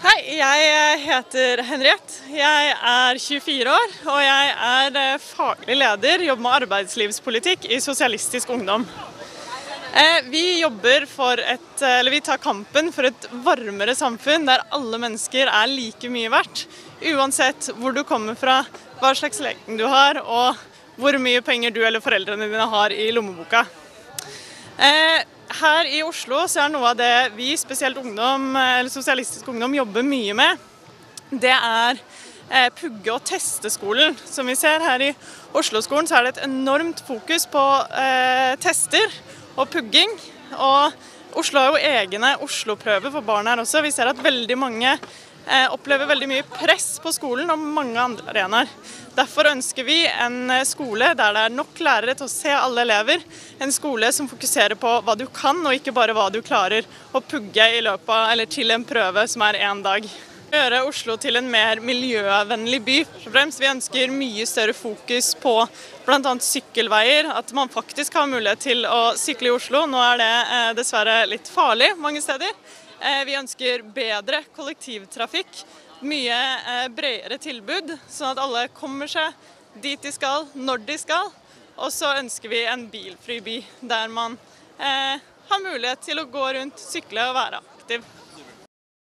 Hei, jeg heter Henriette. Jeg er 24 år, og jeg er eh, faglig leder, jobber med arbeidslivspolitikk i Sosialistisk Ungdom. Eh, vi et, eh, vi tar kampen for et varmere samfunn der alle mennesker er like mye verdt. Uansett hvor du kommer fra, hva slags leken du har, og hvor mye penger du eller foreldrene dine har i lommeboka. Her i Oslo så er noe av det vi, spesielt ungdom, eller Sosialistisk Ungdom, jobber mye med, det er eh, pugge- og testeskolen. Som vi ser her i Oslo-skolen, så er det et enormt fokus på eh, tester og pugging. Og Oslo har jo egne Oslo-prøver for barn her også. Vi ser at veldig mange eh, opplever veldig mye press på skolen og mange andre arenaer. Derfor ønsker vi en eh, skole der det er nok lærere til å se alle elever. En skole som fokuserer på hva du kan, og ikke bare hva du klarer å pugge i løpet av, eller til en prøve som er én dag. Gjøre Oslo til en mer miljøvennlig by. Vi ønsker mye større fokus på bl.a. sykkelveier. At man faktisk har mulighet til å sykle i Oslo. Nå er det eh, dessverre litt farlig mange steder. Eh, vi ønsker bedre kollektivtrafikk mye eh, bredere tilbud, sånn at alle kommer seg dit de skal, når de skal. Og så ønsker vi en bilfri by, der man eh, har mulighet til å gå rundt, sykle og være aktiv.